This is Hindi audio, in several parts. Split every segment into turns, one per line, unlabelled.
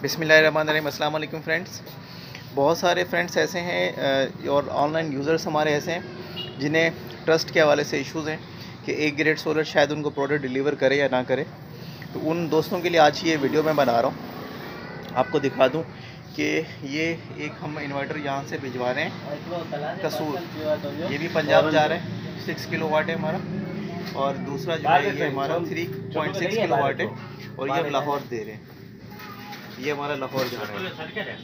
अस्सलाम वालेकुम फ्रेंड्स। बहुत सारे फ्रेंड्स ऐसे हैं और ऑनलाइन यूज़र्स हमारे ऐसे हैं, जिन्हें ट्रस्ट के हवाले से इश्यूज़ हैं कि एक ग्रेड सोलर शायद उनको प्रोडक्ट डिलीवर करे या ना करे। तो उन दोस्तों के लिए आज ये वीडियो मैं बना रहा हूँ। आपको दिखा दूँ कि ये एक हम इन्वर्टर यहाँ से भिजवा रहे हैं। कसूर, ये भी पंजाब जा रहे हैं। सिक्स किलो वाट है हमारा। और दूसरा जो है, ये हमारा three point six kilowatt है। और ये हम लाहौर दे रहे हैं। ये हमारा लाहौर जा रहा है।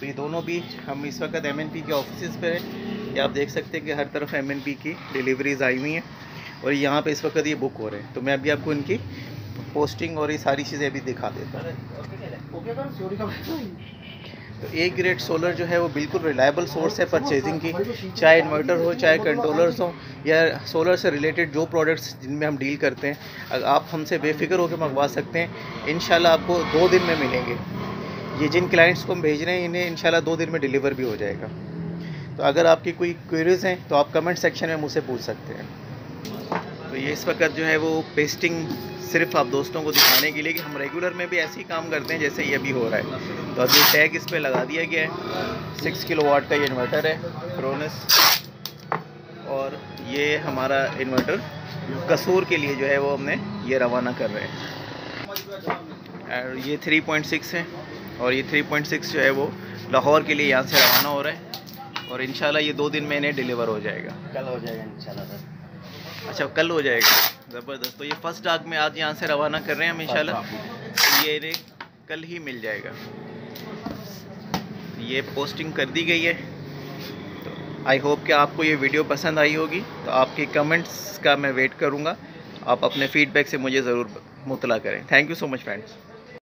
तो ये दोनों भी हम इस वक्त एम के ऑफ़िस पर हैं। ये आप देख सकते हैं कि हर तरफ़ एम एन पी की डिलीवरीज आई हुई हैं और यहाँ पे इस वक्त ये बुक हो रहे हैं। तो मैं अभी आपको इनकी पोस्टिंग और ये सारी चीज़ें अभी दिखा देता हूँ। तो एक ग्रेड सोलर जो है वो बिल्कुल रिलायबल सोर्स है परचेजिंग की। चाहे इन्वर्टर हो, चाहे कंट्रोलर्स हो या सोलर से रिलेटेड जो प्रोडक्ट्स जिनमें हम डील करते हैं अगर आप हमसे बेफिक्र होकर मंगवा सकते हैं। इन आपको दो दिन में मिलेंगे। ये जिन क्लाइंट्स को हम भेज रहे हैं, इन्हें इन दो दिन में डिलीवर भी हो जाएगा। तो अगर आपकी कोई क्वेरीज हैं तो आप कमेंट सेक्शन में मुझसे पूछ सकते हैं। तो ये इस वक्त जो है वो पेस्टिंग सिर्फ़ आप दोस्तों को दिखाने के लिए कि हम रेगुलर में भी ऐसे ही काम करते हैं जैसे ये अभी हो रहा है। तो अभी टैग इस पर लगा दिया गया है। सिक्स किलो वाट का ये इन्वर्टर है क्रोनस और ये हमारा इन्वर्टर कसूर के लिए जो है वो हमने ये रवाना कर रहे हैं। और ये 3.6 है। और ये 3.6 जो है वो लाहौर के लिए यहाँ से रवाना हो रहा है और इन ये दो दिन में इन्हें डिलीवर हो जाएगा।
कल हो जाएगा इन
अच्छा कल हो जाएगा। ज़बरदस्त। तो ये फ़र्स्ट आग में आज यहाँ से रवाना कर रहे हैं हम इंशाल्लाह। तो ये इन्हें कल ही मिल जाएगा। ये पोस्टिंग कर दी गई है। तो आई होप कि आपको ये वीडियो पसंद आई होगी। तो आपके कमेंट्स का मैं वेट करूँगा। आप अपने फीडबैक से मुझे ज़रूर मुतला करें। Thank you so much friends